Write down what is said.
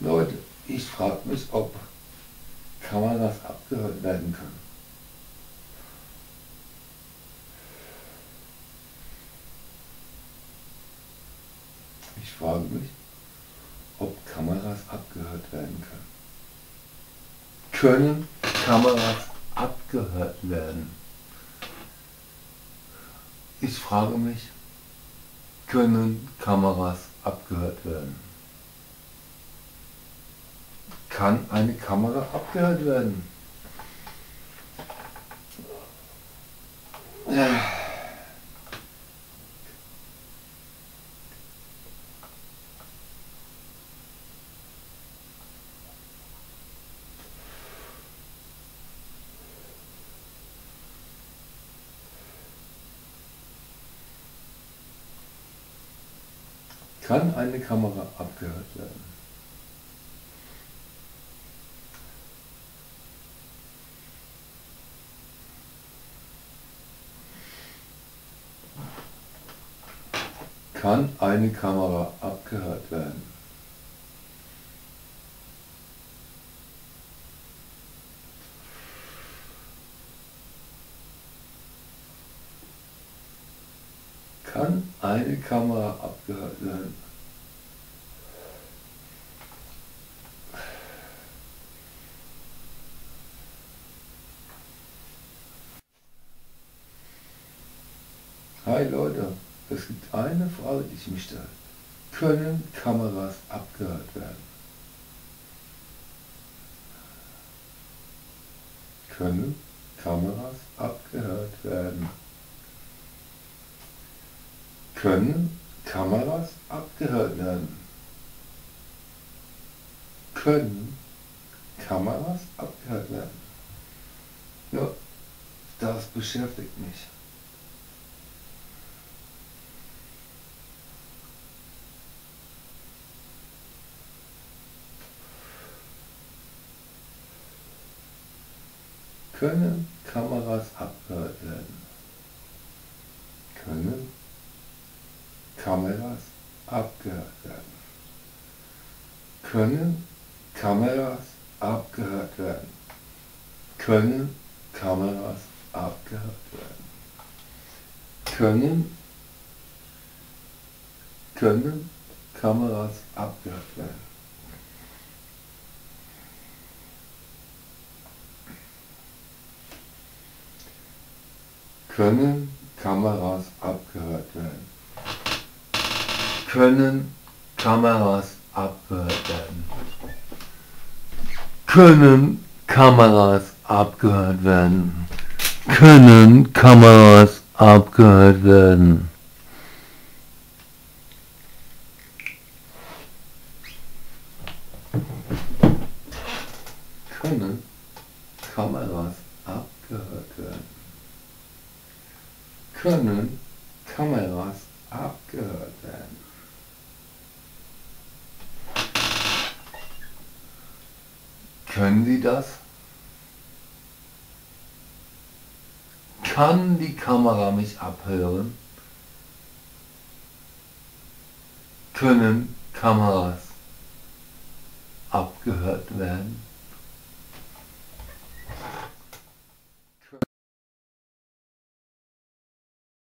Leute, ich frage mich, ob Kameras abgehört werden können. Ich frage mich, ob Kameras abgehört werden können. Können Kameras abgehört werden? Ich frage mich, können Kameras abgehört werden? Kann eine Kamera abgehört werden? Kann eine Kamera abgehört werden? Kann eine Kamera abgehört werden? Kann eine Kamera abgehört werden? Hi Leute, es gibt eine Frage, die ich mich stelle. Können Kameras abgehört werden? Können Kameras abgehört werden? Können Kameras abgehört werden? Können Kameras abgehört werden? Ja, das beschäftigt mich. Können Kameras abgehört werden? Können Kameras abgehört werden? Können Kameras abgehört werden? Können Kameras abgehört werden? Können, können Kameras abgehört werden? Können Kameras abgehört werden? Können Kameras abgehört werden? Können Kameras abgehört werden? Können Kameras abgehört werden? Können Kameras abgehört werden? Können Kameras abgehört werden? Können sie das? Kann die Kamera mich abhören? Können Kameras abgehört werden?